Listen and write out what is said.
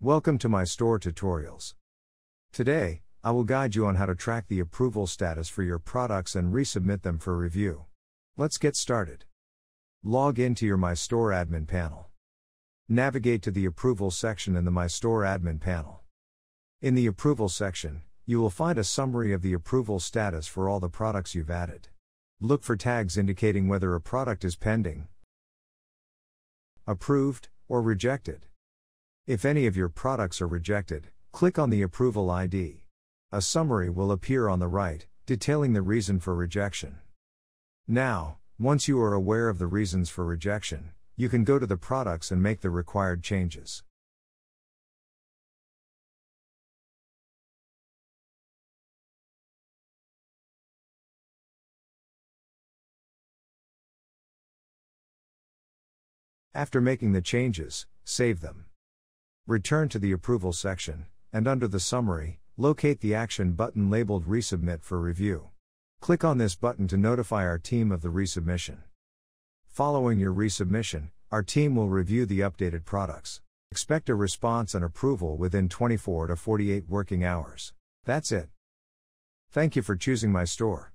Welcome to Mystore tutorials. Today, I will guide you on how to track the approval status for your products and resubmit them for review. Let's get started. Log into your Mystore admin panel. Navigate to the Approval section in the Mystore admin panel. In the Approval section, you will find a summary of the approval status for all the products you've added. Look for tags indicating whether a product is pending, approved, or rejected. If any of your products are rejected, click on the Approval ID. A summary will appear on the right, detailing the reason for rejection. Now, once you are aware of the reasons for rejection, you can go to the products and make the required changes. After making the changes, save them. Return to the Approval section, and under the Summary, locate the action button labeled Resubmit for review. Click on this button to notify our team of the resubmission. Following your resubmission, our team will review the updated products. Expect a response and approval within 24 to 48 working hours. That's it. Thank you for choosing Mystore.